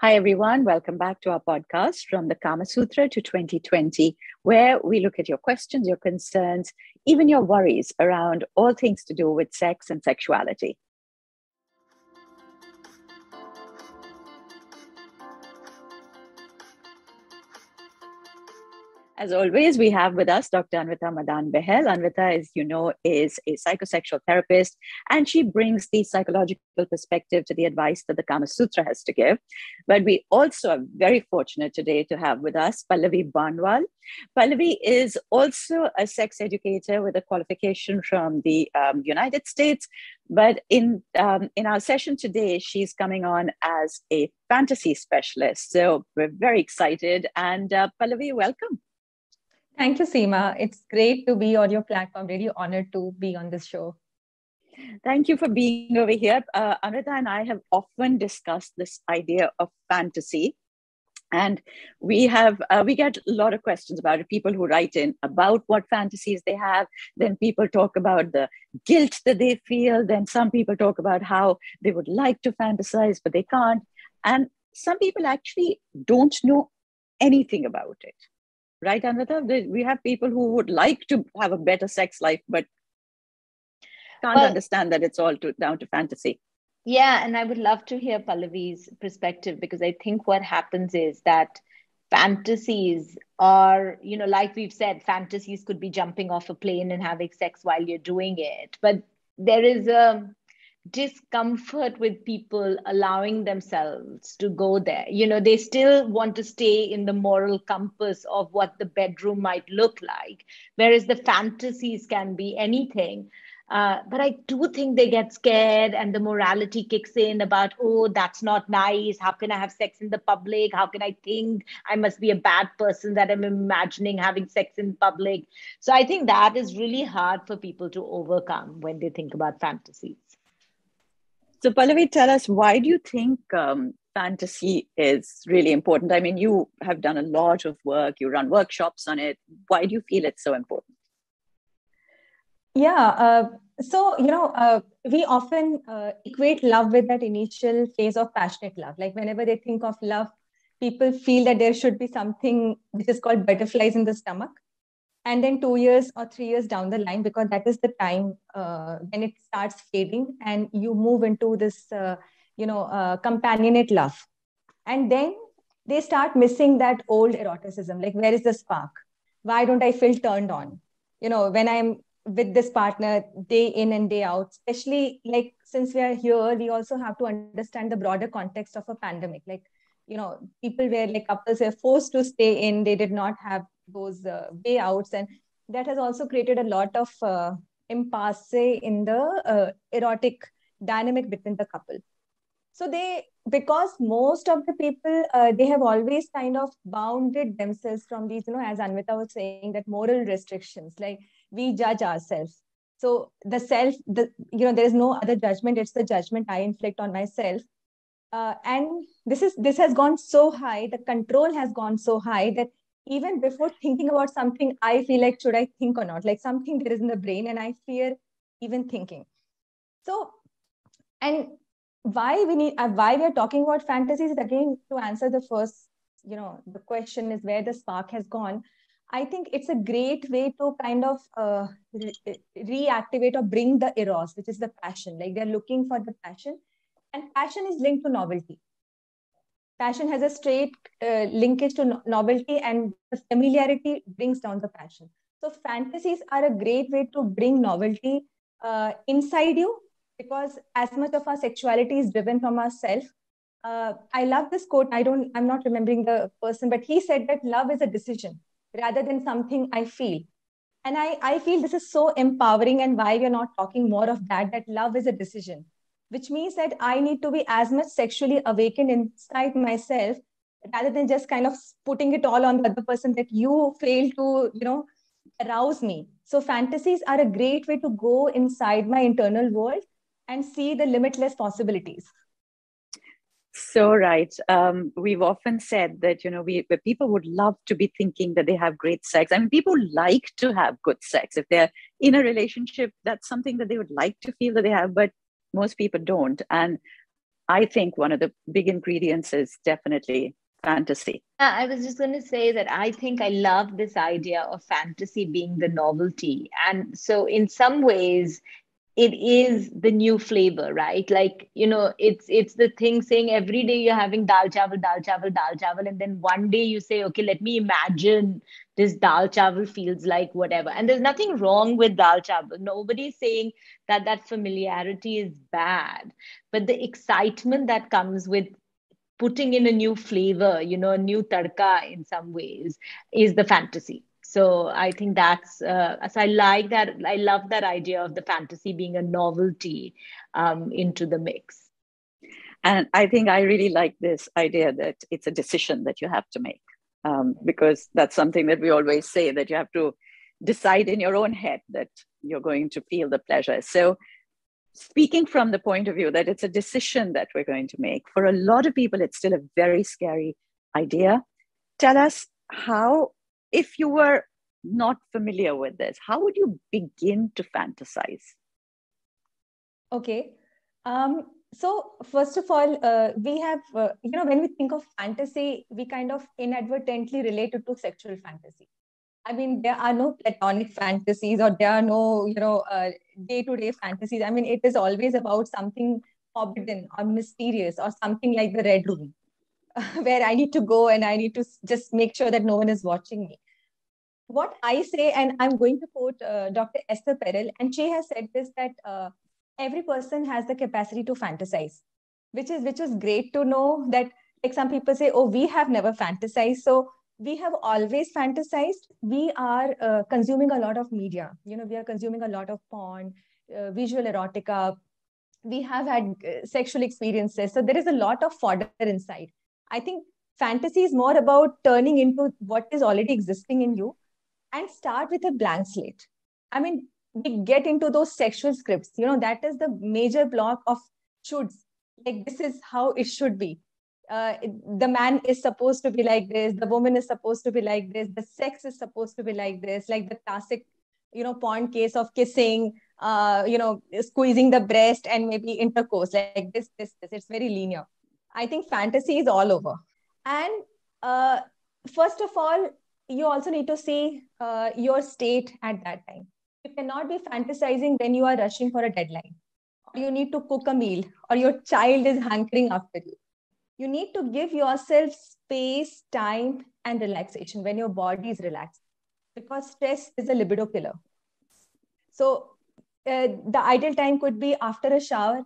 Hi, everyone. Welcome back to our podcast from the Kama Sutra to 2020, where we look at your questions, your concerns, even your worries around all things to do with sex and sexuality. As always, we have with us Dr. Anvita Madan Bahel. Anvita, as you know, is a psychosexual therapist, and she brings the psychological perspective to the advice that the Kama Sutra has to give. But we also are very fortunate today to have with us Pallavi Barnwal. Pallavi is also a sex educator with a qualification from the um, United States. But in um, in our session today, she's coming on as a fantasy specialist. So we're very excited. And uh, Pallavi, welcome. Thank you, Seema. It's great to be on your platform. Really honored to be on this show. Thank you for being over here. Uh, Anvita and I have often discussed this idea of fantasy. And we have uh, we get a lot of questions about it. People who write in about what fantasies they have. Then people talk about the guilt that they feel. Then some people talk about how they would like to fantasize but they can't. And some people actually don't know anything about it right Anvita? we have people who would like to have a better sex life but can't well, understand that it's all to, down to fantasy yeah and i would love to hear pallavi's perspective because i think what happens is that fantasies are you know like we've said fantasies could be jumping off a plane and having sex while you're doing it but there is a discomfort with people allowing themselves to go there. You know, they still want to stay in the moral compass of what the bedroom might look like, whereas the fantasies can be anything. Uh, but I do think they get scared and the morality kicks in about, oh, that's not nice. How can I have sex in the public? How can I think I must be a bad person that I'm imagining having sex in public? So I think that is really hard for people to overcome when they think about fantasies. So, Pallavi, tell us why do you think um, fantasy is really important? I mean, you have done a lot of work, you run workshops on it. Why do you feel it's so important? Yeah. Uh, so, you know, uh, we often uh, equate love with that initial phase of passionate love. Like, whenever they think of love, people feel that there should be something which is called butterflies in the stomach and then two years or three years down the line because that is the time uh, when it starts fading and you move into this uh, you know uh, companionate love. And then they start missing that old eroticism like where is the spark? Why don't i feel turned on? You know when i'm with this partner day in and day out especially like since we are here we also have to understand the broader context of a pandemic. Like you know people were like couples were forced to stay in they did not have those uh, outs. And that has also created a lot of uh, impasse in the uh, erotic dynamic between the couple. So they because most of the people uh, they have always kind of bounded themselves from these you know as anvita was saying that moral restrictions like we judge ourselves. So the self the you know there is no other judgment. It's the judgment i inflict on myself uh, and this is this has gone so high the control has gone so high that even before thinking about something, I feel like, should I think or not? Like something there is in the brain, and I fear even thinking. So, and why we need, uh, why we are talking about fantasies again to answer the first, you know, the question is where the spark has gone. I think it's a great way to kind of uh, re- reactivate or bring the eros, which is the passion. Like they're looking for the passion, and passion is linked to novelty. Passion has a straight uh, linkage to no- novelty and the familiarity brings down the passion. So fantasies are a great way to bring novelty uh, inside you because as much of our sexuality is driven from ourself. Uh, i love this quote. I don't i'm not remembering the person but he said that love is a decision rather than something i feel. And i i feel this is so empowering and why we're not talking more of that that love is a decision which means that I need to be as much sexually awakened inside myself rather than just kind of putting it all on the other person that you fail to, you know, arouse me. So fantasies are a great way to go inside my internal world and see the limitless possibilities. So right. Um, we've often said that you know we people would love to be thinking that they have great sex. I mean, people like to have good sex if they're in a relationship. That's something that they would like to feel that they have. But most people don't and I think one of the big ingredients is definitely fantasy. I was just going to say that I think I love this idea of fantasy being the novelty. And so, in some ways, it is the new flavor right? Like you know it's it's the thing saying every day you're having dal chawal dal chawal dal chawal and then one day you say okay let me imagine this dal chawal feels like whatever. And there's nothing wrong with dal chawal. Nobody's saying that that familiarity is bad. But the excitement that comes with putting in a new flavor you know a new tadka in some ways is the fantasy so i think that's uh, so i like that i love that idea of the fantasy being a novelty um, into the mix. And i think i really like this idea that it's a decision that you have to make um, because that's something that we always say that you have to decide in your own head that you're going to feel the pleasure. So speaking from the point of view that it's a decision that we're going to make for a lot of people it's still a very scary idea. Tell us how if you were not familiar with this, how would you begin to fantasize? Okay. Um, so first of all, uh, we have, uh, you know, when we think of fantasy, we kind of inadvertently relate it to sexual fantasy. I mean, there are no platonic fantasies or there are no, you know, day to day fantasies. I mean, it is always about something forbidden or mysterious or something like the Red Room. where I need to go and I need to just make sure that no one is watching me. What I say, and I'm going to quote uh, Dr. Esther Perel, and she has said this that uh, every person has the capacity to fantasize, which is which is great to know that like some people say, oh, we have never fantasized. So we have always fantasized. We are uh, consuming a lot of media. You know, we are consuming a lot of porn, uh, visual erotica. We have had uh, sexual experiences. So there is a lot of fodder inside I think fantasy is more about turning into what is already existing in you and start with a blank slate. I mean, we get into those sexual scripts. You know, that is the major block of shoulds. Like, this is how it should be. Uh, the man is supposed to be like this, the woman is supposed to be like this, the sex is supposed to be like this, like the classic, you know, porn case of kissing, uh, you know, squeezing the breast and maybe intercourse, like this, this, this. It's very linear. I think fantasy is all over. And uh, first of all, you also need to see uh, your state at that time. You cannot be fantasizing when you are rushing for a deadline, or you need to cook a meal, or your child is hankering after you. You need to give yourself space, time, and relaxation when your body is relaxed, because stress is a libido killer. So, uh, the ideal time could be after a shower,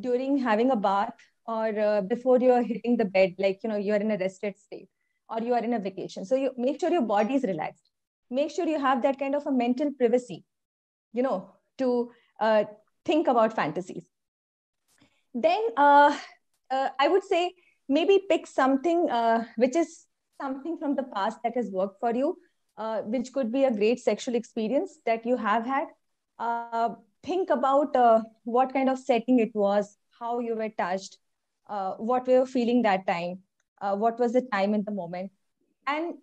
during having a bath, or uh, before you're hitting the bed like you know you're in a rested state or you are in a vacation. So you make sure your body is relaxed. Make sure you have that kind of a mental privacy you know to uh, think about fantasies. Then uh, uh i would say maybe pick something uh, which is something from the past that has worked for you uh, which could be a great sexual experience that you have had. Think about what kind of setting it was how you were touched uh, what we were feeling that time, uh, what was the time in the moment, and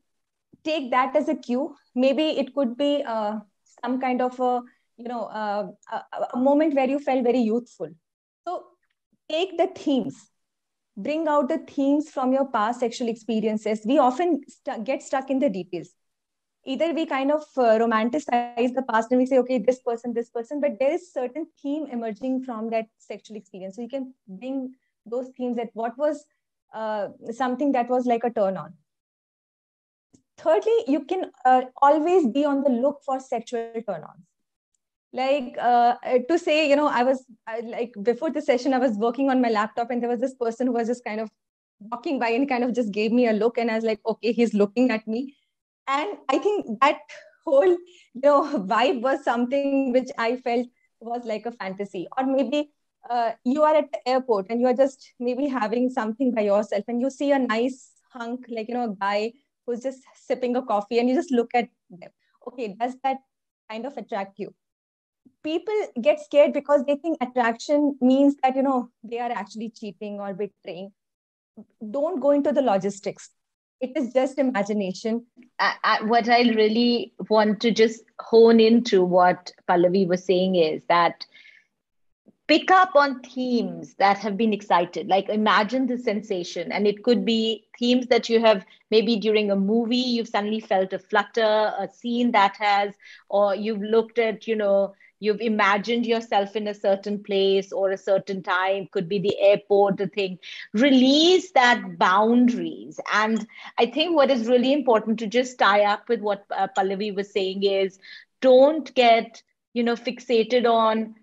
take that as a cue. Maybe it could be uh, some kind of a you know uh, a, a moment where you felt very youthful. So take the themes bring out the themes from your past sexual experiences. We often st- get stuck in the details. Either we kind of uh, romanticize the past and we say, okay, this person, this person, but there is certain theme emerging from that sexual experience. So you can bring those themes that what was uh, something that was like a turn on. Thirdly you can uh, always be on the look for sexual turn ons. Like uh, to say you know i was I, like before the session i was working on my laptop and there was this person who was just kind of walking by and kind of just gave me a look and i was like okay he's looking at me. And i think that whole you know vibe was something which i felt was like a fantasy. Or maybe uh, you are at the airport and you are just maybe having something by yourself and you see a nice hunk like you know a guy who's just sipping a coffee and you just look at them. Okay does that kind of attract you? People get scared because they think attraction means that you know they are actually cheating or betraying. Don't go into the logistics. It is just imagination. I, I, what i really want to just hone into what pallavi was saying is that pick up on themes that have been excited. Like imagine the sensation and it could be themes that you have maybe during a movie you've suddenly felt a flutter a scene that has or you've looked at you know you've imagined yourself in a certain place or a certain time could be the airport the thing. Release that boundaries. And i think what is really important to just tie up with what uh, pallavi was saying is don't get you know fixated on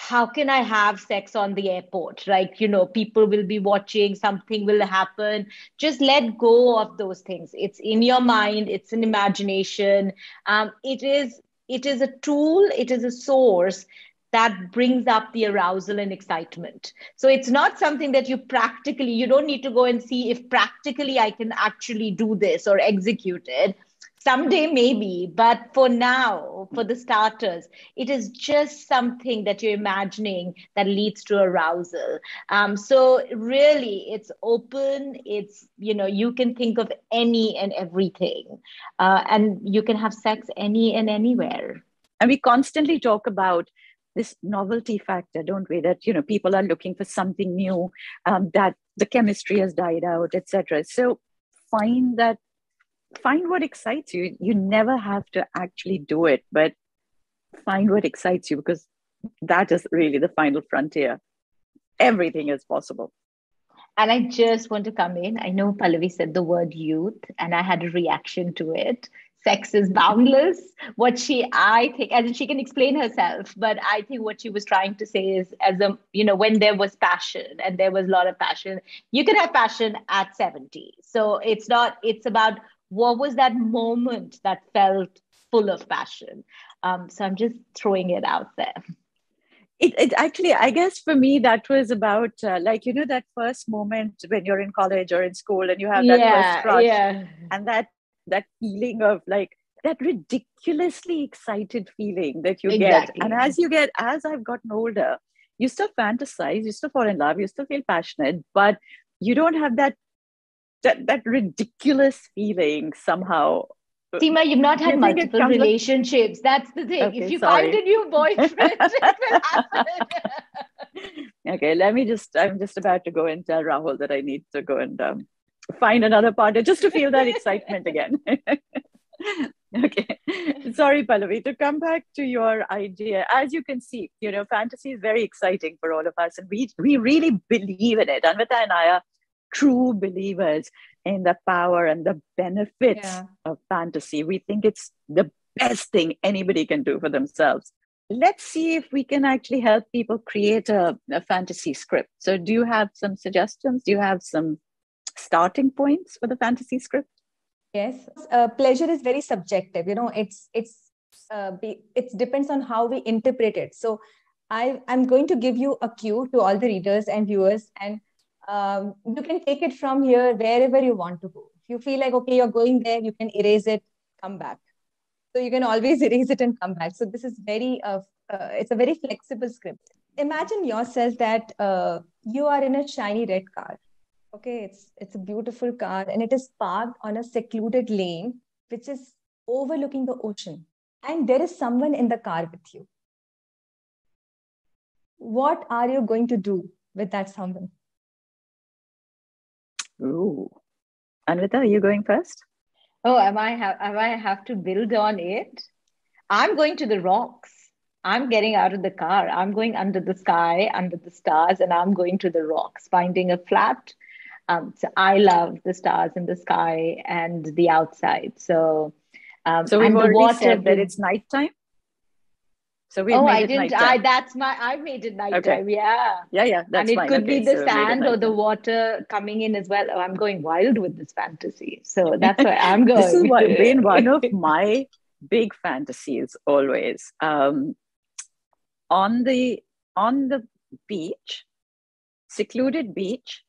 how can I have sex on the airport? Right? You know, people will be watching, something will happen. Just let go of those things. It's in your mind, it's an imagination. Um, it is it is a tool, it is a source that brings up the arousal and excitement. So it's not something that you practically, you don't need to go and see if practically I can actually do this or execute it someday maybe but for now for the starters it is just something that you're imagining that leads to arousal. Um, so really it's open. It's you know you can think of any and everything. Uh, and you can have sex any and anywhere. And we constantly talk about this novelty factor don't we? That you know people are looking for something new um, that the chemistry has died out etc so find that find what excites you. You never have to actually do it, but find what excites you because that is really the final frontier. Everything is possible. And I just want to come in. I know Pallavi said the word youth, and I had a reaction to it. Sex is boundless. What she, I think, as she can explain herself, but I think what she was trying to say is, as a, you know, when there was passion and there was a lot of passion, you can have passion at 70. So it's not, it's about what was that moment that felt full of passion um, so i'm just throwing it out there it, it actually i guess for me that was about uh, like you know that first moment when you're in college or in school and you have that yeah, first crush yeah. and that that feeling of like that ridiculously excited feeling that you exactly. get and as you get as i've gotten older you still fantasize you still fall in love you still feel passionate but you don't have that that that ridiculous feeling somehow Seema, you've not had multiple relationships. Like... That's the thing. Okay, if you sorry. find a new boyfriend, it will happen. okay, let me just, I'm just about to go and tell Rahul that I need to go and um, find another partner just to feel that excitement again. okay. Sorry, Pallavi, to come back to your idea. As you can see, you know, fantasy is very exciting for all of us, and we, we really believe in it. Anvita and I are true believers in the power and the benefits yeah. of fantasy. We think it's the best thing anybody can do for themselves. Let's see if we can actually help people create a, a fantasy script. So, do you have some suggestions? Do you have some starting points for the fantasy script? Yes, uh, pleasure is very subjective. You know, it's it's uh, be, it depends on how we interpret it. So, I I'm going to give you a cue to all the readers and viewers, and um, you can take it from here wherever you want to go. If you feel like, okay, you're going there, you can erase it, come back. So you can always erase it and come back. So this is very, uh, uh, it's a very flexible script. Imagine yourself that uh, you are in a shiny red car. Okay, it's it's a beautiful car and it is parked on a secluded lane which is overlooking the ocean. And there is someone in the car with you. What are you going to do with that someone? Ooh. Anvita, are you going first? Oh, am I have am I have to build on it? I'm going to the rocks. I'm getting out of the car. I'm going under the sky, under the stars, and I'm going to the rocks, finding a flat. Um, so I love the stars in the sky and the outside. So, um, so we've already said that it's nighttime. So we. Oh, I didn't. I that's my. I made it nighttime. Okay. Yeah. Yeah, yeah. and it fine. could okay, be the so sand or the water coming in as well. Oh, I'm going wild with this fantasy. So that's why I'm going. this has been one of my big fantasies always. Um, on the on the beach, secluded beach,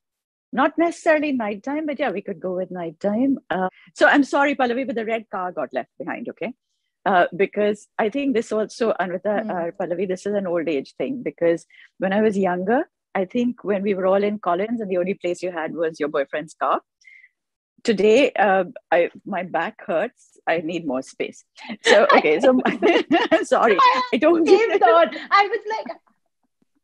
not necessarily nighttime, but yeah, we could go with nighttime. Uh, so I'm sorry, Pallavi, but the red car got left behind. Okay. Uh, because I think this also, Anvita, mm. Pallavi, this is an old age thing. Because when I was younger, I think when we were all in Collins and the only place you had was your boyfriend's car. Today, uh, I my back hurts. I need more space. So okay, so sorry, I, don't. Same thought. I was like,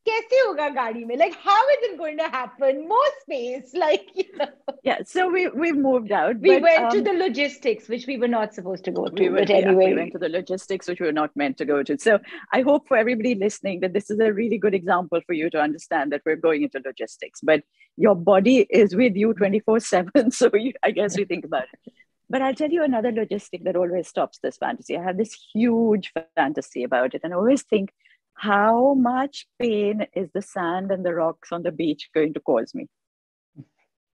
कैसे होगा गाड़ी में like how is it going to happen more space like you know. yeah so we we moved out we but, went um, to the logistics which we were not supposed to go to we were, but anyway yeah, we went to the logistics which we were not meant to go to so i hope for everybody listening that this is a really good example for you to understand that we're going into logistics but your body is with you 24 7 so you, i guess we think about it but I'll tell you another logistic that always stops this fantasy. I have this huge fantasy about it. And I always think, how much pain is the sand and the rocks on the beach going to cause me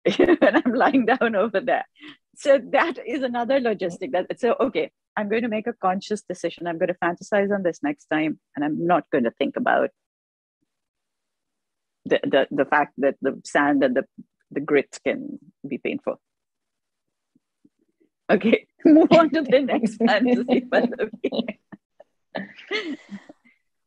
when I'm lying down over there? So that is another logistic. That so okay, I'm going to make a conscious decision. I'm going to fantasize on this next time, and I'm not going to think about the the, the fact that the sand and the the grit can be painful. Okay, move on to the next fantasy.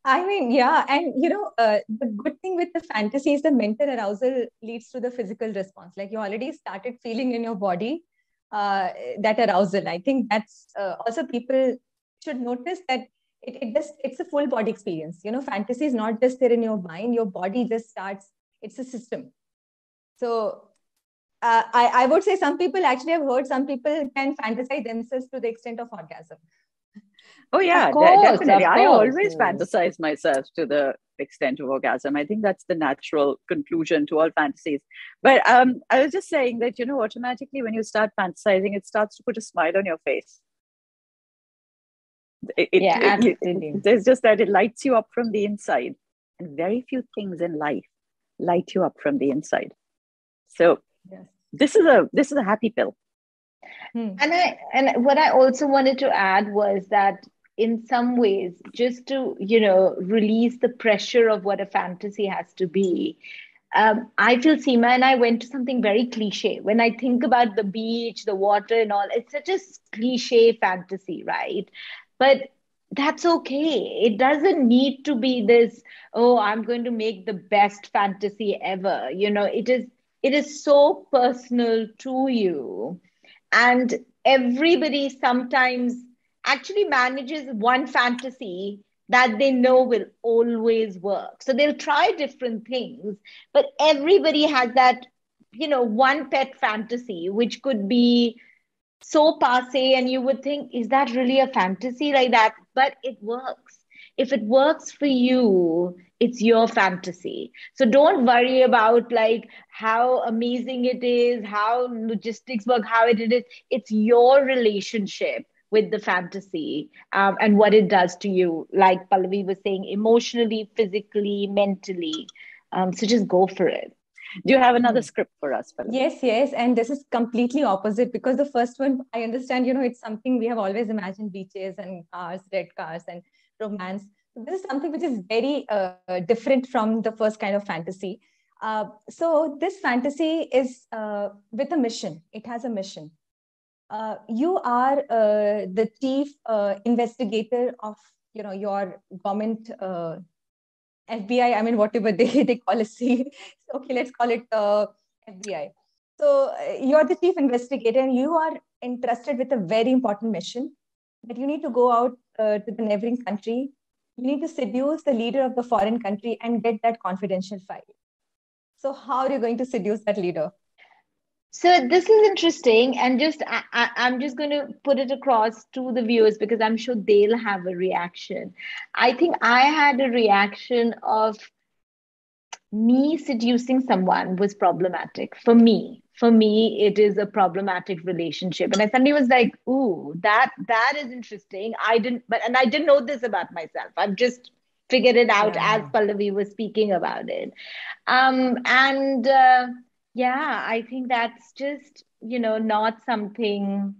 I mean, yeah, and you know, uh, the good thing with the fantasy is the mental arousal leads to the physical response. Like you already started feeling in your body uh, that arousal. I think that's uh, also people should notice that it, it just it's a full body experience. You know, fantasy is not just there in your mind; your body just starts. It's a system. So uh, I, I would say some people actually have heard some people can fantasize themselves to the extent of orgasm. Oh yeah, course, definitely. I always fantasize myself to the extent of orgasm. I think that's the natural conclusion to all fantasies. But um, I was just saying that you know, automatically when you start fantasizing, it starts to put a smile on your face. It, it, yeah, absolutely. It, there's just that it lights you up from the inside, and very few things in life light you up from the inside. So yes. this is a this is a happy pill. Hmm. And I and what I also wanted to add was that in some ways just to you know release the pressure of what a fantasy has to be um, I feel Seema and I went to something very cliche. When I think about the beach, the water, and all, it's such a cliche fantasy, right? But that's okay. It doesn't need to be this, oh, I'm going to make the best fantasy ever. You know, it is it is so personal to you. And everybody sometimes actually manages one fantasy that they know will always work. So they'll try different things, but everybody has that, you know, one pet fantasy, which could be so passe, and you would think, is that really a fantasy like that? But it works. If it works for you, it's your fantasy. So don't worry about like how amazing it is, how logistics work, how it is. It's your relationship with the fantasy um, and what it does to you, like Pallavi was saying, emotionally, physically, mentally. Um, so just go for it. Do you have another script for us? Pallavi? Yes, yes. And this is completely opposite because the first one, I understand, you know, it's something we have always imagined beaches and cars, red cars, and romance. This is something which is very uh, different from the first kind of fantasy. Uh, so this fantasy is uh, with a mission. It has a mission uh, you are uh, the chief uh, investigator of you know your government uh, FBI. I mean, whatever they, they call it. okay, let's call it uh, FBI. So uh, you're the chief investigator, and you are entrusted with a very important mission that you need to go out to the neighboring country. You need to seduce the leader of the foreign country and get that confidential file. So how are you going to seduce that leader? So this is interesting, and just I, am just going to put it across to the viewers because I'm sure they'll have a reaction. I think I had a reaction of me seducing someone was problematic for me. For me, it is a problematic relationship, and I suddenly was like, "Ooh, that that is interesting." I didn't, but and I didn't know this about myself. I've just figured it out yeah. as Pallavi was speaking about it, um, and. Uh, yeah i think that's just you know not something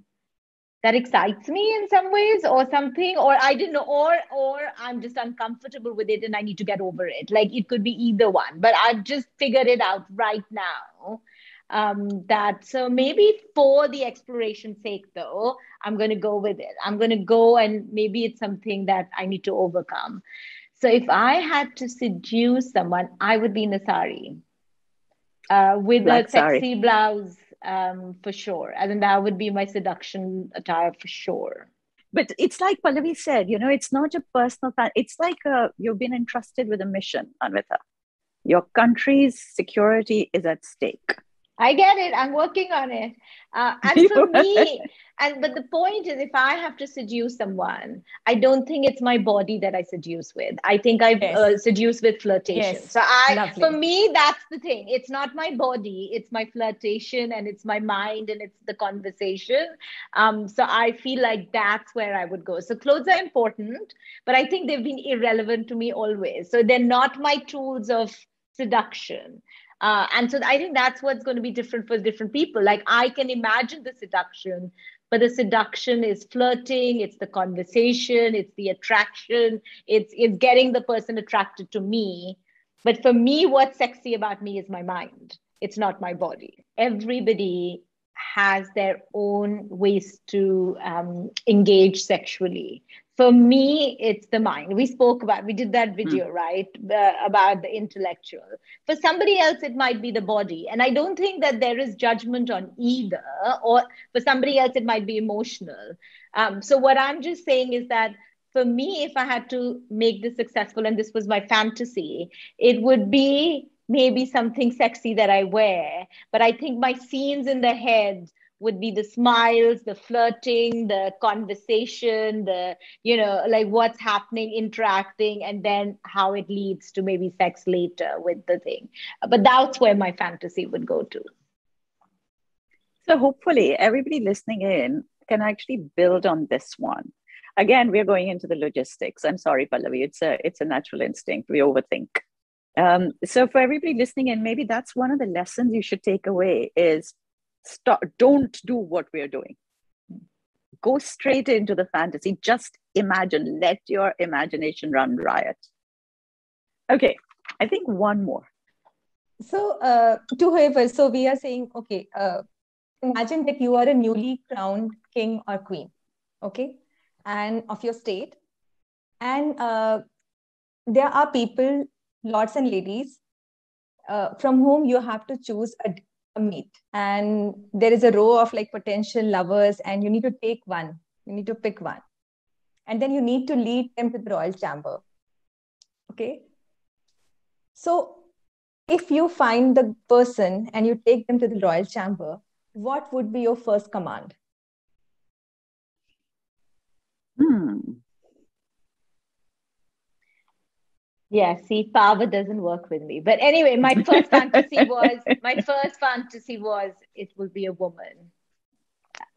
that excites me in some ways or something or i didn't know or or i'm just uncomfortable with it and i need to get over it. Like it could be either one but i've just figured it out right now. Um, that so maybe for the exploration sake though i'm going to go with it. I'm going to go and maybe it's something that i need to overcome. So if i had to seduce someone i would be in a sari uh, with Black a sexy sari. blouse um, for sure. I mean, that would be my seduction attire for sure. But it's like Pallavi said, you know, it's not a personal fan. It's like a, uh, you've been entrusted with a mission, Anvita. Your country's security is at stake. I get it. I'm working on it. Uh, and for me, and but the point is, if I have to seduce someone, I don't think it's my body that I seduce with. I think I yes. uh, seduce with flirtation. Yes. So I, Lovely. for me, that's the thing. It's not my body. It's my flirtation, and it's my mind, and it's the conversation. Um, so I feel like that's where I would go. So clothes are important, but I think they've been irrelevant to me always. So they're not my tools of seduction. Uh, and so I think that's what's going to be different for different people. Like I can imagine the seduction, but the seduction is flirting, it's the conversation, it's the attraction, it's it's getting the person attracted to me. But for me, what's sexy about me is my mind. It's not my body. Everybody has their own ways to um, engage sexually for me it's the mind. We spoke about we did that hmm. video mm. right? Uh, about the intellectual. For somebody else it might be the body. And i don't think that there is judgment on either or for somebody else it might be emotional. Um, so what i'm just saying is that for me if i had to make this successful and this was my fantasy it would be maybe something sexy that i wear. But i think my scenes in the head would be the smiles the flirting the conversation the you know like what's happening interacting and then how it leads to maybe sex later with the thing. But that's where my fantasy would go to. So hopefully everybody listening in can actually build on this one. Again we're going into the logistics. I'm sorry pallavi. It's a it's a natural instinct. We overthink. Um, so for everybody listening in maybe that's one of the lessons you should take away is stop don't do what we're doing. Go straight into the fantasy. Just imagine let your imagination run riot. Okay i think one more. So uh, to whoever so we are saying okay uh, imagine that you are a newly crowned king or queen okay and of your state. And uh, there are people lords and ladies uh, from whom you have to choose a a meet. And there is a row of like potential lovers and you need to take one. You need to pick one. And then you need to lead them to the royal chamber. Okay? So if you find the person and you take them to the royal chamber what would be your first command? Hmm Yeah, see, power doesn't work with me. But anyway, my first fantasy was my first fantasy was it will be a woman.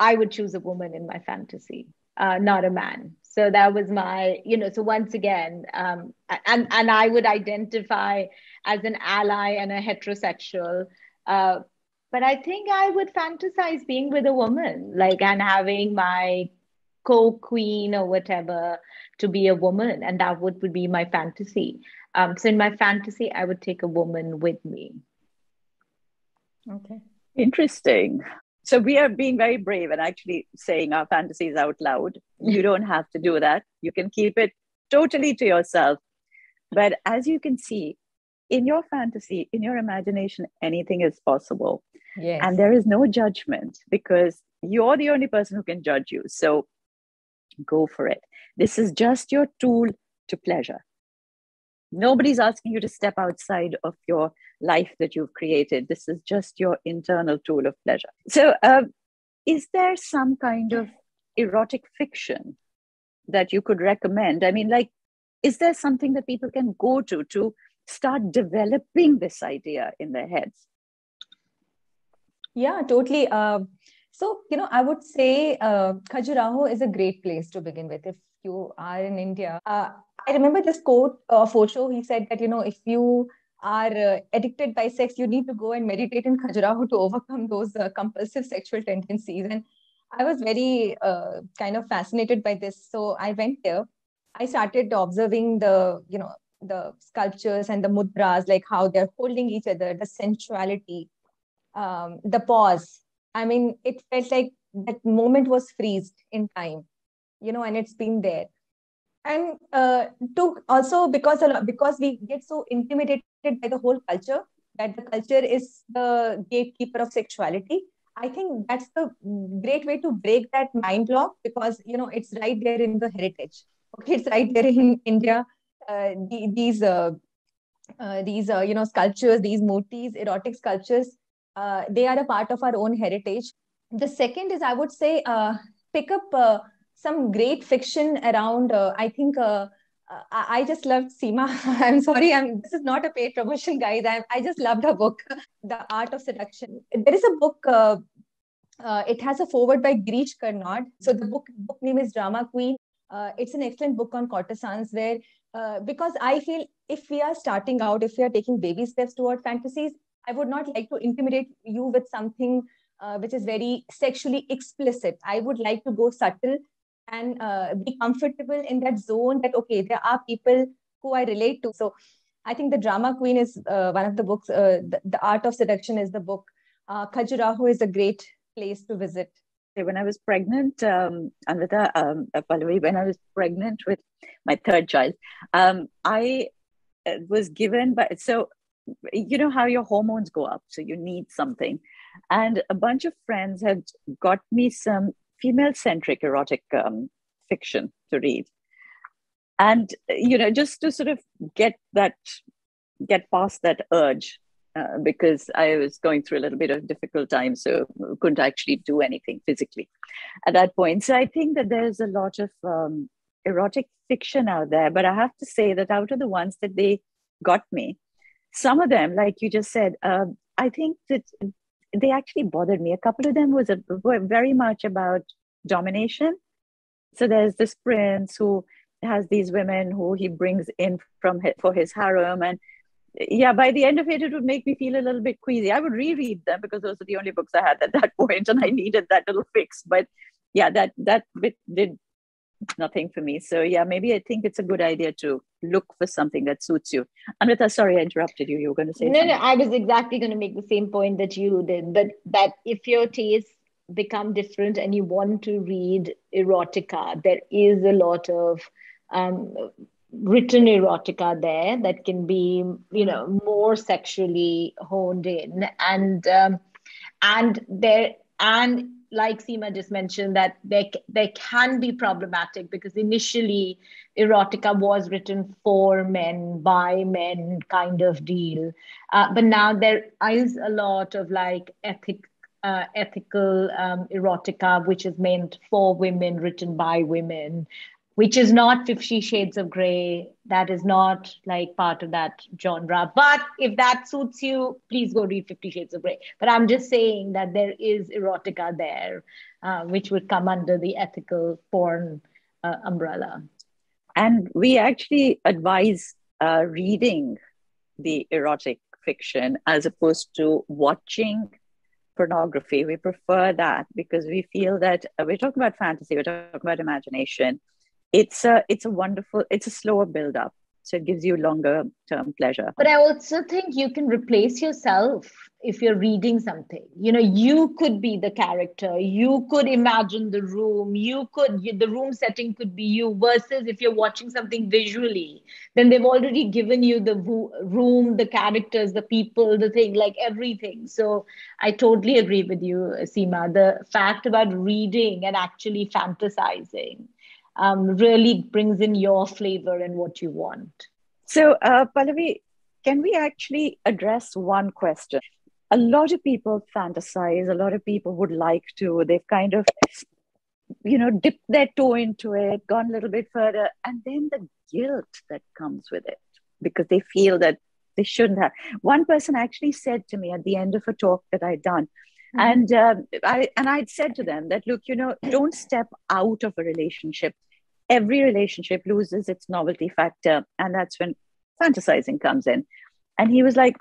I would choose a woman in my fantasy, uh, not a man. So that was my, you know. So once again, um, and and I would identify as an ally and a heterosexual. Uh, but I think I would fantasize being with a woman, like and having my co-queen or whatever to be a woman and that would, would be my fantasy. Um, so in my fantasy i would take a woman with me. Okay. Interesting. So we are being very brave and actually saying our fantasies out loud. You don't have to do that. You can keep it totally to yourself. But as you can see in your fantasy in your imagination anything is possible. Yes. and there is no judgment because you're the only person who can judge you. So go for it. This is just your tool to pleasure. Nobody's asking you to step outside of your life that you've created. This is just your internal tool of pleasure. So, uh, is there some kind of erotic fiction that you could recommend? I mean, like, is there something that people can go to to start developing this idea in their heads? Yeah, totally. Uh, so, you know, I would say uh, Khajuraho is a great place to begin with if you are in India. Uh, I remember this quote of Osho. He said that, you know, if you are uh, addicted by sex, you need to go and meditate in Khajuraho to overcome those uh, compulsive sexual tendencies. And I was very uh, kind of fascinated by this. So I went there. I started observing the, you know, the sculptures and the mudras, like how they're holding each other, the sensuality, um, the pause I mean, it felt like that moment was freezed in time, you know, and it's been there. And uh, to also because a lot, because we get so intimidated by the whole culture that the culture is the gatekeeper of sexuality. I think that's the great way to break that mind block because you know it's right there in the heritage. Okay, it's right there in India. Uh, the, these uh, uh, these uh, you know sculptures these murtis erotic sculptures uh, they are a part of our own heritage the second is i would say uh, pick up uh, some great fiction around i think I just loved Seema. I'm sorry, I'm this is not a paid promotion, guys. I, I just loved her book, The Art of Seduction. There is a book, uh, uh, it has a forward by Girish Karnad. So the book, book name is Drama Queen. Uh, it's an excellent book on courtesans where uh, because I feel if we are starting out, if we are taking baby steps toward fantasies, I would not like to intimidate you with something uh, which is very sexually explicit. I would like to go subtle and uh, be comfortable in that zone that, okay, there are people who I relate to. So I think The Drama Queen is uh, one of the books. Uh, the, the, Art of Seduction is the book. Uh, Khajuraho is a great place to visit when I was pregnant, um, Anvita, um, uh, when I was pregnant with my third child, um, I uh, was given, but so you know how your hormones go up, so you need something. And a bunch of friends had got me some female centric erotic um, fiction to read. And, you know, just to sort of get that, get past that urge uh, because I was going through a little bit of difficult time, so couldn't actually do anything physically at that point. So I think that there's a lot of um, erotic fiction out there, but I have to say that out of the ones that they got me, some of them, like you just said, uh, I think that they actually bothered me. A couple of them was a, were very much about domination. So there's this prince who has these women who he brings in from his, for his harem and yeah, by the end of it, it would make me feel a little bit queasy. I would reread them because those are the only books I had at that point, and I needed that little fix. But yeah, that that bit did nothing for me. So yeah, maybe I think it's a good idea to look for something that suits you. Anvita, sorry I interrupted you. You were going to say no, something. no. I was exactly going to make the same point that you did. That that if your tastes become different and you want to read erotica, there is a lot of um, written erotica there that can be you know more sexually honed in and um, and there and like Seema just mentioned that they they can be problematic because initially erotica was written for men by men kind of deal. Uh, but now there is a lot of like ethic uh, ethical um, erotica which is meant for women written by women which is not Fifty Shades of Grey. That is not like part of that genre. But if that suits you, please go read Fifty Shades of Grey. But I'm just saying that there is erotica there, uh, which would come under the ethical porn uh, umbrella. And we actually advise uh, reading the erotic fiction as opposed to watching pornography. We prefer that because we feel that uh, we're talking about fantasy, we're talking about imagination it's a it's a wonderful it's a slower build up so it gives you longer term pleasure. But i also think you can replace yourself if you're reading something. You know you could be the character you could imagine the room you could the room setting could be you versus if you're watching something visually then they've already given you the room the characters the people the thing like everything. So i totally agree with you seema. The fact about reading and actually fantasizing um, really brings in your flavor and what you want. So, uh, Pallavi, can we actually address one question? A lot of people fantasize, a lot of people would like to, they've kind of, you know, dipped their toe into it, gone a little bit further, and then the guilt that comes with it because they feel that they shouldn't have. One person actually said to me at the end of a talk that I'd done, Mm-hmm. And uh, I and I'd said to them that look, you know, don't step out of a relationship. Every relationship loses its novelty factor, and that's when fantasizing comes in. And he was like,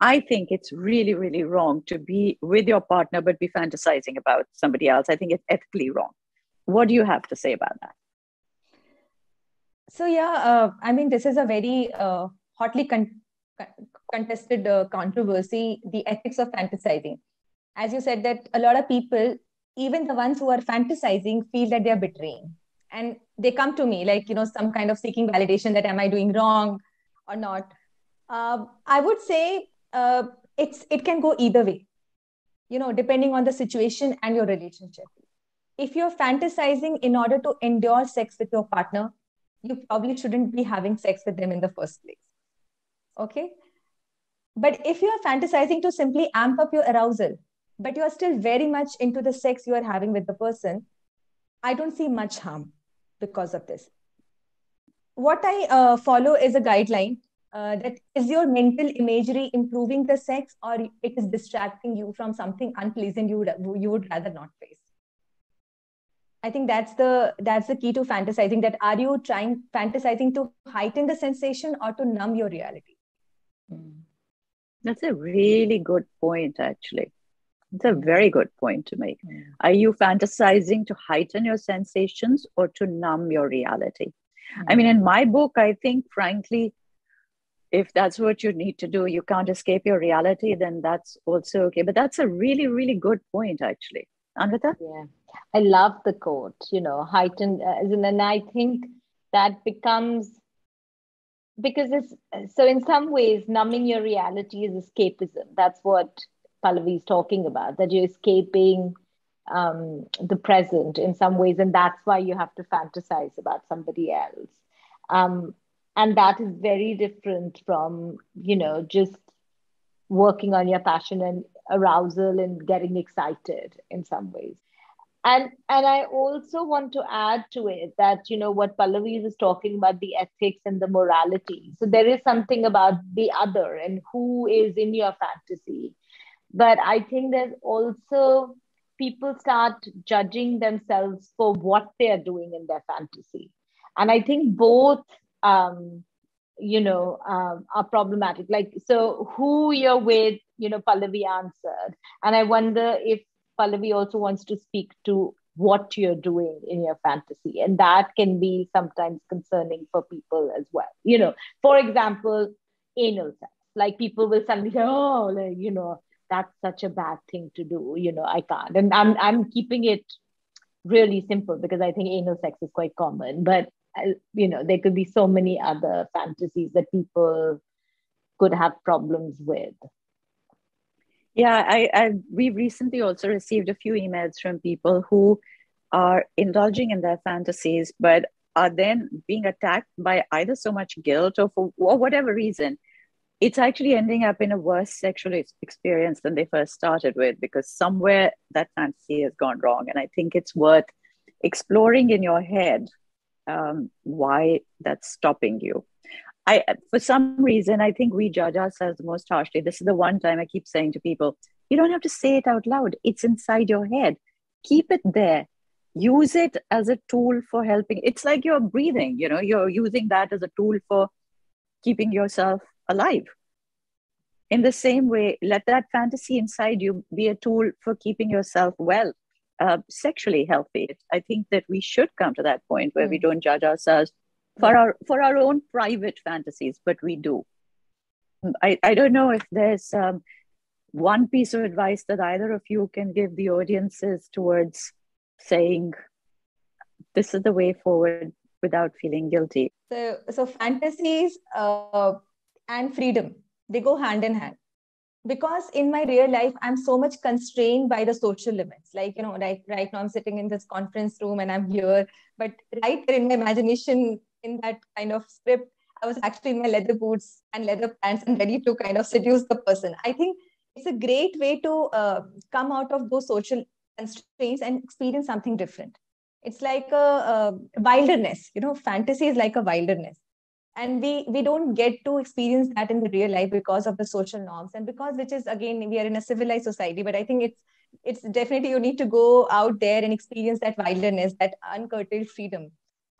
I think it's really, really wrong to be with your partner but be fantasizing about somebody else. I think it's ethically wrong. What do you have to say about that? So yeah, uh, I mean, this is a very uh, hotly con- contested uh, controversy: the ethics of fantasizing as you said that a lot of people even the ones who are fantasizing feel that they're betraying and they come to me like you know some kind of seeking validation that am i doing wrong or not? Uh, i would say uh, it's it can go either way you know depending on the situation and your relationship. If you're fantasizing in order to endure sex with your partner you probably shouldn't be having sex with them in the first place Okay. But if you are fantasizing to simply amp up your arousal, but you are still very much into the sex you are having with the person, I don't see much harm because of this. What I uh, follow is a guideline uh, that is your mental imagery improving the sex or it is distracting you from something unpleasant you would, you would rather not face. I think that's the that's the key to fantasizing. That are you trying fantasizing to heighten the sensation or to numb your reality? Hmm. That's a really good point, actually. It's a very good point to make. Mm. Are you fantasizing to heighten your sensations or to numb your reality? Mm. I mean, in my book, I think, frankly, if that's what you need to do, you can't escape your reality, then that's also okay. But that's a really, really good point, actually. Anvita? Yeah. I love the quote, you know, heightened. Uh, and I think that becomes because it's so in some ways numbing your reality is escapism that's what pallavi is talking about that you're escaping um, the present in some ways and that's why you have to fantasize about somebody else. Um, and that is very different from you know just working on your passion and arousal and getting excited in some ways. And and i also want to add to it that you know what pallavi is talking about the ethics and the morality. So there is something about the other and who is in your fantasy but i think there's also people start judging themselves for what they are doing in their fantasy and i think both um, you know um, are problematic like so who you're with you know pallavi answered and i wonder if Pallavi also wants to speak to what you're doing in your fantasy. And that can be sometimes concerning for people as well. You know, for example, anal sex. Like people will suddenly say, oh, like, you know, that's such a bad thing to do. You know, I can't. And I'm, I'm keeping it really simple because I think anal sex is quite common. But, uh, you know, there could be so many other fantasies that people could have problems with. Yeah, I, I we recently also received a few emails from people who are indulging in their fantasies, but are then being attacked by either so much guilt or for or whatever reason. It's actually ending up in a worse sexual experience than they first started with because somewhere that fantasy has gone wrong. And I think it's worth exploring in your head um, why that's stopping you. I, for some reason, I think we judge ourselves most harshly. This is the one time I keep saying to people, you don't have to say it out loud. It's inside your head. Keep it there. Use it as a tool for helping. It's like you're breathing, you know, you're using that as a tool for keeping yourself alive. In the same way, let that fantasy inside you be a tool for keeping yourself well, uh, sexually healthy. I think that we should come to that point where mm. we don't judge ourselves for our for our own private fantasies but we do i, I don't know if there's um, one piece of advice that either of you can give the audiences towards saying this is the way forward without feeling guilty so so fantasies uh, and freedom they go hand in hand because in my real life i'm so much constrained by the social limits like you know right, right now i'm sitting in this conference room and i'm here but right there in my imagination in that kind of script, I was actually in my leather boots and leather pants and ready to kind of seduce the person. I think it's a great way to uh, come out of those social constraints and experience something different. It's like a, a wilderness, you know, fantasy is like a wilderness. And we, we don't get to experience that in the real life because of the social norms and because which is again we are in a civilized society. But I think it's it's definitely you need to go out there and experience that wilderness, that uncurtailed freedom.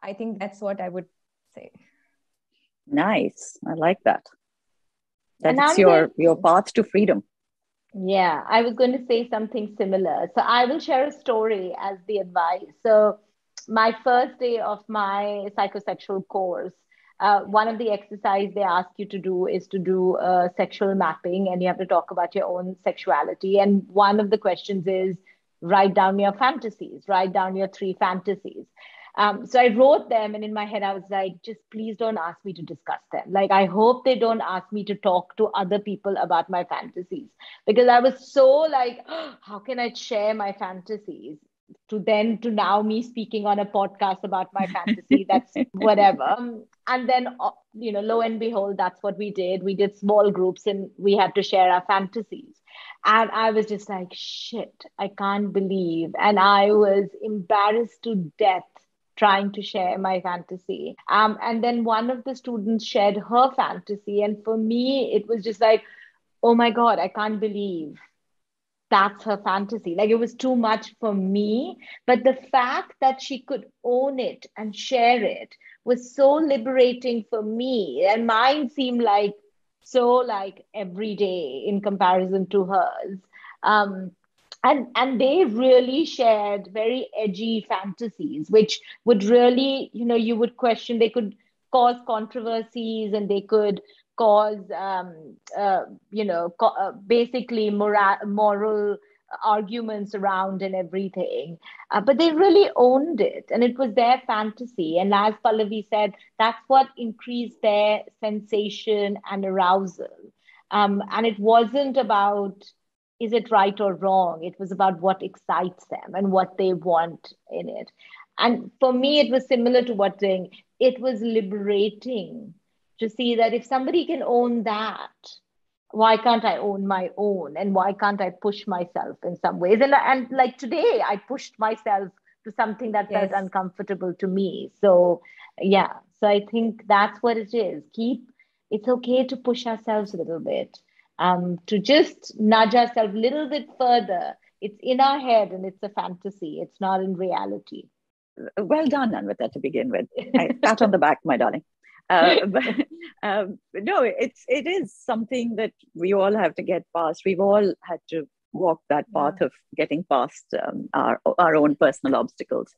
I think that's what I would say. Nice. I like that. That's your your path to freedom. Yeah, I was going to say something similar. So I will share a story as the advice. So my first day of my psychosexual course, uh, one of the exercise they ask you to do is to do a sexual mapping and you have to talk about your own sexuality and one of the questions is write down your fantasies write down your three fantasies um, so I wrote them, and in my head, I was like, just please don't ask me to discuss them. Like, I hope they don't ask me to talk to other people about my fantasies because I was so like, oh, how can I share my fantasies? To then to now me speaking on a podcast about my fantasy that's whatever. Um, and then uh, you know lo and behold that's what we did. We did small groups and we had to share our fantasies. And i was just like shit i can't believe. And i was embarrassed to death trying to share my fantasy. Um, and then one of the students shared her fantasy. And for me it was just like oh my god i can't believe that's her fantasy. Like it was too much for me. But the fact that she could own it and share it was so liberating for me. And mine seemed like so like every day in comparison to hers. Um, and and they really shared very edgy fantasies, which would really, you know, you would question, they could cause controversies and they could cause um, uh, you know co- uh, basically moral moral arguments around and everything. Uh, but they really owned it and it was their fantasy. And as pallavi said that's what increased their sensation and arousal. Um, and it wasn't about is it right or wrong? It was about what excites them and what they want in it. And for me it was similar to what doing it was liberating to see that if somebody can own that, why can't I own my own? And why can't I push myself in some ways? And, and like today, I pushed myself to something that yes. felt uncomfortable to me. So, yeah. So I think that's what it is. Keep, it's okay to push ourselves a little bit, um, to just nudge ourselves a little bit further. It's in our head and it's a fantasy, it's not in reality. Well done, Anvita, to begin with. I, pat on the back, my darling. Uh, but um, no, it's it is something that we all have to get past. We've all had to walk that path yeah. of getting past um, our our own personal obstacles.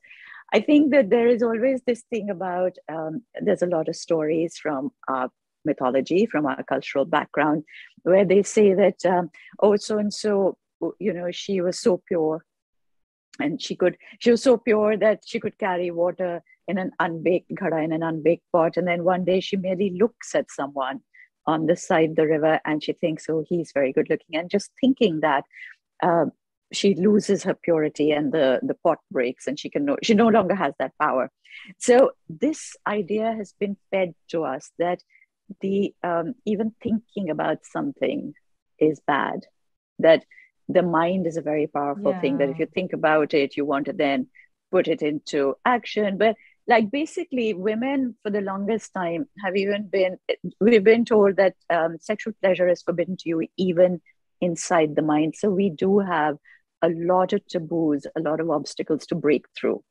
I think that there is always this thing about um, there's a lot of stories from our mythology, from our cultural background, where they say that um, oh so and so you know she was so pure and she could she was so pure that she could carry water in an unbaked ghada, in an unbaked pot. And then one day she merely looks at someone on the side of the river and she thinks, oh, he's very good looking. And just thinking that uh, she loses her purity and the, the pot breaks and she can no, she no longer has that power. So this idea has been fed to us that the um, even thinking about something is bad, that the mind is a very powerful yeah. thing, that if you think about it, you want to then put it into action. But like basically women for the longest time have even been we've been told that um, sexual pleasure is forbidden to you even inside the mind. So we do have a lot of taboos a lot of obstacles to break through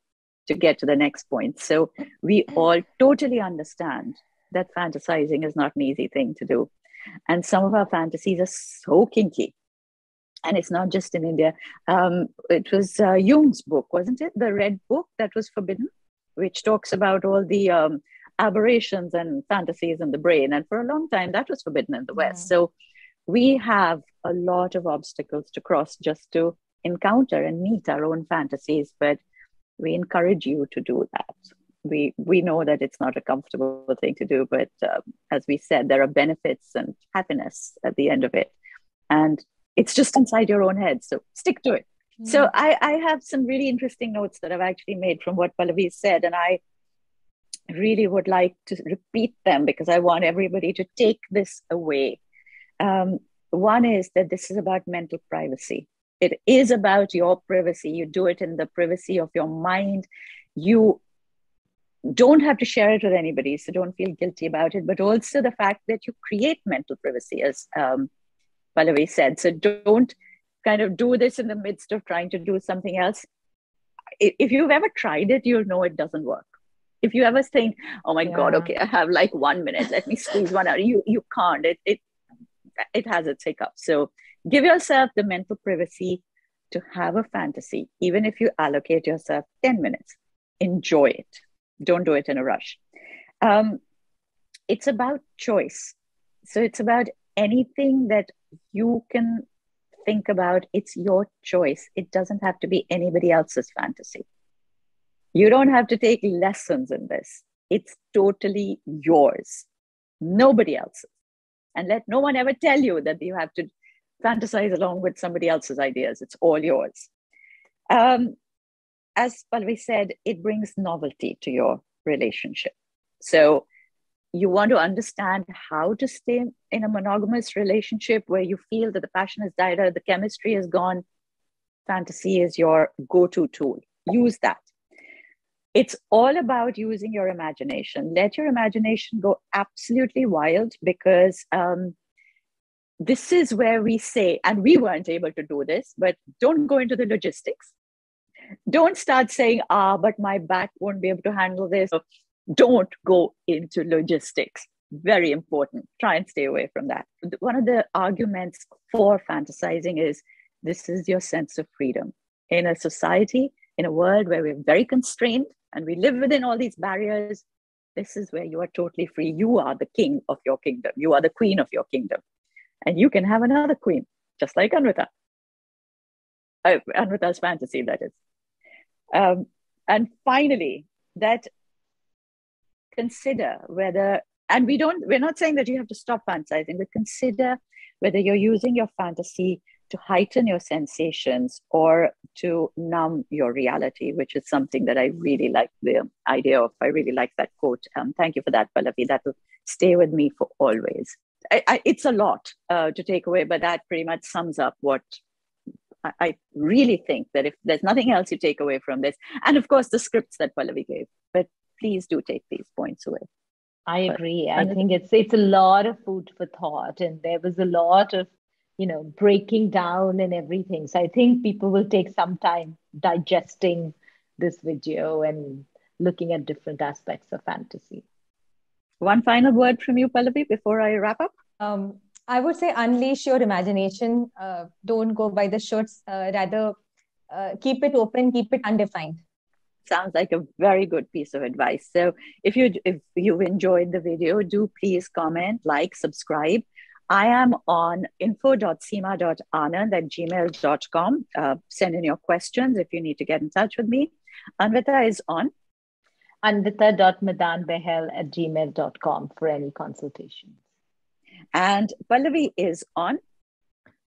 to get to the next point. So we all totally understand that fantasizing is not an easy thing to do. And some of our fantasies are so kinky and it's not just in india um, it was uh, jung's book wasn't it the red book that was forbidden which talks about all the um, aberrations and fantasies in the brain. And for a long time, that was forbidden in the West. So we have a lot of obstacles to cross just to encounter and meet our own fantasies. But we encourage you to do that. We we know that it's not a comfortable thing to do, but um, as we said, there are benefits and happiness at the end of it, and it's just inside your own head. So stick to it. So mm. I, I have some really interesting notes that I've actually made from what Pallavi said, and I really would like to repeat them because I want everybody to take this away. Um, one is that this is about mental privacy. It is about your privacy. You do it in the privacy of your mind. You don't have to share it with anybody, so don't feel guilty about it. But also the fact that you create mental privacy, as um, Pallavi said. So don't kind of do this in the midst of trying to do something else. If you've ever tried it you'll know it doesn't work. If you ever think oh my yeah. god okay i have like one minute. Let me squeeze one out. You you can't. It it it has its hiccups so give yourself the mental privacy to have a fantasy even if you allocate yourself 10 minutes. Enjoy it. Don't do it in a rush. Um, it's about choice. So it's about anything that you can think about it's your choice. It doesn't have to be anybody else's fantasy. You don't have to take lessons in this. It's totally yours, nobody else's. And let no one ever tell you that you have to fantasize along with somebody else's ideas. It's all yours. Um, as Pallavi said, it brings novelty to your relationship. So you want to understand how to stay in a monogamous relationship where you feel that the passion has died out, the chemistry is gone. Fantasy is your go to tool. Use that. It's all about using your imagination. Let your imagination go absolutely wild because um, this is where we say, and we weren't able to do this, but don't go into the logistics. Don't start saying, ah, but my back won't be able to handle this. Don't go into logistics. Very important. Try and stay away from that. One of the arguments for fantasizing is this is your sense of freedom. In a society, in a world where we're very constrained and we live within all these barriers, this is where you are totally free. You are the king of your kingdom. You are the queen of your kingdom and you can have another queen, just like Anvita. Uh, fantasy, that is. Um, and finally, that consider whether, and we don't, we're not saying that you have to stop fantasizing, but consider whether you're using your fantasy to heighten your sensations or to numb your reality, which is something that I really like the idea of. I really like that quote. Um, thank you for that, Pallavi. That will stay with me for always. I, I, it's a lot uh, to take away, but that pretty much sums up what I, I, really think that if there's nothing else you take away from this, and of course the scripts that Pallavi gave, but please do take these points away. I agree. But, I think it's it's a lot of food for thought, and there was a lot of you know breaking down and everything. So I think people will take some time digesting this video and looking at different aspects of fantasy. One final word from you, Pallavi, before I wrap up. Um, I would say unleash your imagination. Uh, don't go by the shorts. Uh, rather, uh, keep it open, keep it undefined. Sounds like a very good piece of advice. So, if you if you've enjoyed the video, do please comment, like, subscribe. I am on info.seema.anand at gmail.com. Uh, send in your questions if you need to get in touch with me. Anvita is on anvita.madanbahel at gmail.com for any consultations. And Pallavi is on?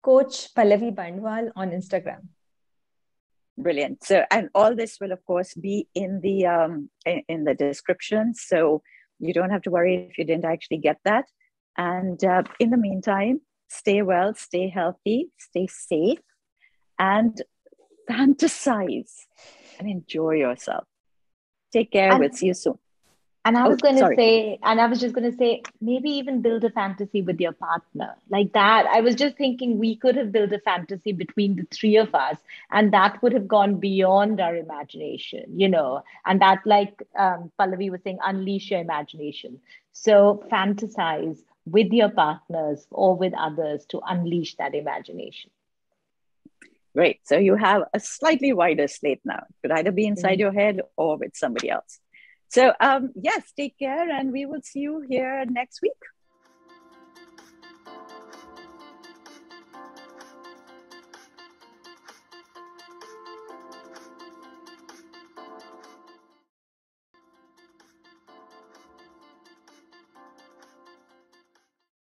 Coach Pallavi Barnwal on Instagram. Brilliant. So, and all this will, of course, be in the um, in the description. So you don't have to worry if you didn't actually get that. And uh, in the meantime, stay well, stay healthy, stay safe, and fantasize and enjoy yourself. Take care. And, we'll see you soon. And I was oh, going to say, and I was just going to say, maybe even build a fantasy with your partner like that. I was just thinking we could have built a fantasy between the three of us, and that would have gone beyond our imagination, you know. And that, like um, Pallavi was saying, unleash your imagination. So fantasize with your partners or with others to unleash that imagination. Great. So you have a slightly wider slate now. It could either be inside mm-hmm. your head or with somebody else. So, um, yes, take care, and we will see you here next week.